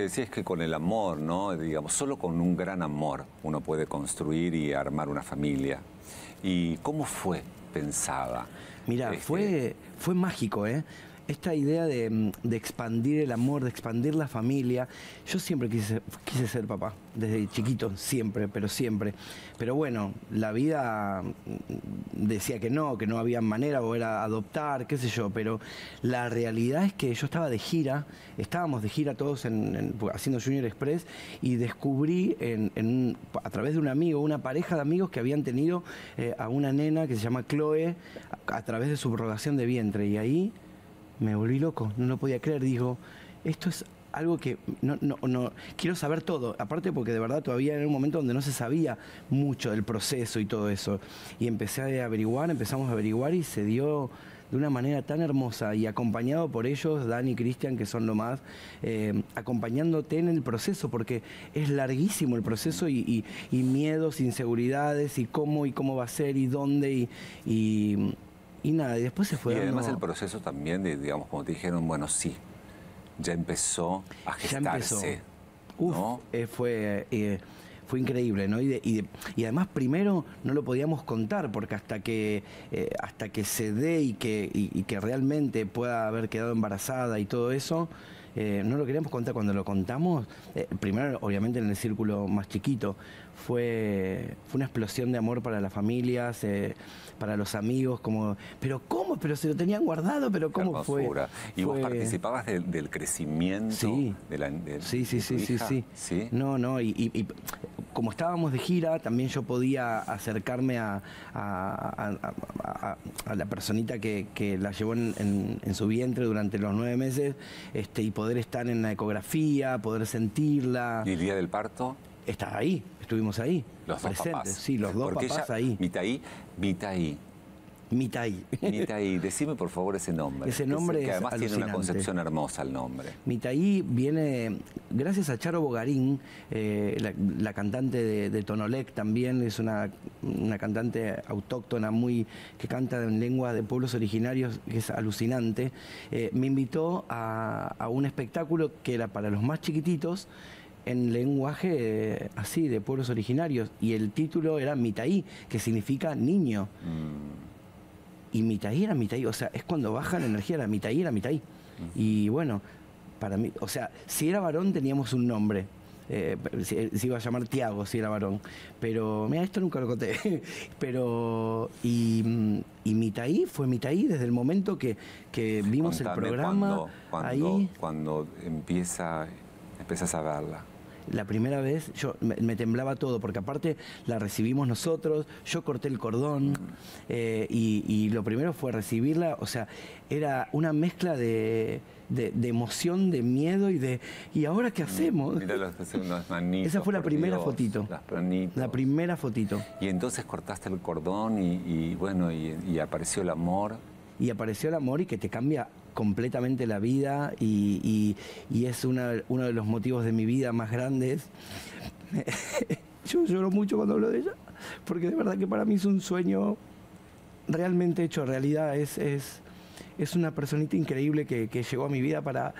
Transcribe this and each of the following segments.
que decía es que con el amor, ¿no? Digamos, solo con un gran amor uno puede construir y armar una familia. ¿Y cómo fue pensada? Mira, Este, fue, fue mágico, ¿eh? Esta idea de, mm, de expandir el amor, de expandir la familia. Yo siempre quise, ser papá, desde chiquito, siempre, pero siempre. Pero bueno, la vida mm, decía que no, que no había manera, o era adoptar, qué sé yo. Pero la realidad es que yo estaba de gira, estábamos de gira todos en- en- haciendo Junior Express y descubrí a través de un amigo, una pareja de amigos que habían tenido eh, a una nena que se llama Chloe a, través de subrogación de vientre. Y ahí me volví loco, no lo podía creer. Digo, esto es algo que no, no, no- quiero saber todo. Aparte porque de verdad todavía era un momento donde no se sabía mucho del proceso y todo eso. Y empecé a averiguar, empezamos a averiguar y se dio de una manera tan hermosa y acompañado por ellos, Dani y Cristian, que son lo más, eh, acompañándote en el proceso, porque es larguísimo el proceso y, y- miedos, inseguridades y cómo y cómo va a ser y dónde y, y nada, y después se fue Y además el proceso también de, digamos, como te dijeron, bueno, sí, ya empezó a Ya empezó. gestarse. Uf, ¿no? eh, fue, eh, fue increíble, ¿no? Y, de- y de- y además primero no lo podíamos contar porque hasta que, eh, hasta que se dé y que, y- y que realmente pueda haber quedado embarazada y todo eso, eh, no lo queríamos contar. Cuando lo contamos, eh, primero obviamente en el círculo más chiquito, fue, fue una explosión de amor para las familias, eh, para los amigos, como, pero ¿cómo? Pero se lo tenían guardado, pero ¿cómo fue? ¿Y vos participabas del, del crecimiento Sí. de la de- Sí, sí, de tu sí, sí, sí. ¿Sí? No, no, y, y- y como estábamos de gira, también yo podía acercarme a, a- a- a- a- a la personita que, que la llevó en, en- en su vientre durante los nueve meses este, y poder estar en la ecografía, poder sentirla. ¿Y el día del parto? Estar ahí, estuvimos ahí, Los dos presentes. papás. Sí, los dos Porque papás ella, ahí, Mitaí, Mitaí, Mitaí. Mitaí, decime por favor ese nombre. Ese nombre que, además tiene una concepción hermosa el nombre. Mitaí viene, gracias a Charo Bogarín, eh, la, la cantante de, de Tonolec también, es una, una cantante autóctona muy que canta en lengua de pueblos originarios, que es alucinante. Eh, me invitó a, a un espectáculo que era para los más chiquititos en lenguaje eh, así de pueblos originarios y el título era Mitaí, que significa niño. Y Mitaí era Mitaí, o sea, es cuando baja la energía, la Mitaí era Mitaí. Y bueno, para mí, o sea, si era varón teníamos un nombre. Eh, se, se iba a llamar Tiago si era varón. Pero, mira, esto nunca lo conté. Pero, y, mm, y Mitaí fue Mitaí desde el momento que, que vimos el programa. Cuando, cuando, ahí, cuando empieza, empiezas a verla. La primera vez yo me, me temblaba todo, porque aparte la recibimos nosotros, yo corté el cordón eh, y, y lo primero fue recibirla, o sea, era una mezcla de, de- de emoción, de miedo y de ¿y ahora qué hacemos? Mira los, los manitos. Esa fue la primera Dios, fotito. La primera fotito. Y entonces cortaste el cordón y, y bueno, y, y apareció el amor. y apareció el amor y que te cambia completamente la vida y, es una- uno de los motivos de mi vida más grandes. Yo lloro mucho cuando hablo de ella, porque de verdad que para mí es un sueño realmente hecho realidad. Es, una personita increíble que, llegó a mi vida para,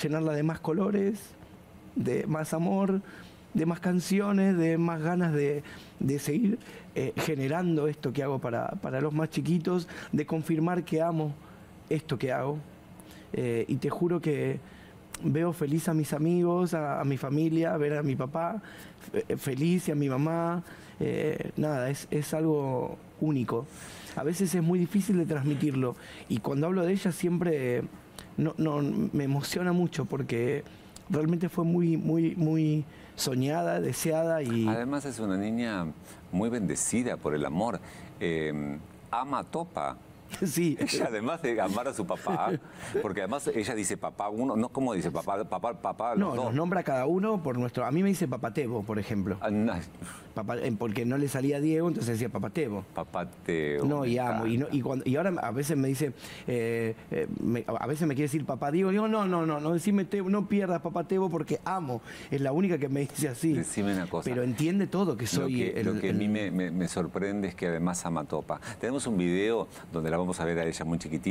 llenarla de más colores, de más amor, de más canciones, de más ganas de, seguir eh, generando esto que hago para los más chiquitos, de confirmar que amo esto que hago. Eh, y te juro que veo feliz a mis amigos, a, a mi familia, ver a mi papá fe- feliz y a mi mamá. Eh, nada, es, es algo único. A veces es muy difícil de transmitirlo. Y cuando hablo de ella siempre no, no, me emociona mucho porque realmente fue muy, muy, muy soñada, deseada y Además es una niña muy bendecida por el amor. Eh, ama a Topa. sí. Ella además de amar a su papá, porque además ella dice papá uno, no como dice papá, papá, papá, los No, dos. nos nombra cada uno por nuestro. A mí me dice Papatebo, por ejemplo. Ah, no, Papá- eh, porque no le salía Diego, entonces decía Papatebo. Papá Teo. No, y amo. Y, no- y, cuando- y ahora a veces me dice, eh, eh, me- a veces me quiere decir papá Diego. Digo, no, no, no, no decime Tebo, no pierdas papá Tebo porque amo. Es la única que me dice así. Decime una cosa. Pero entiende todo que Lo soy que, el- lo que a mí me, me- me sorprende es que además ama Topa. Tenemos un video donde vamos a ver a ella muy chiquitita.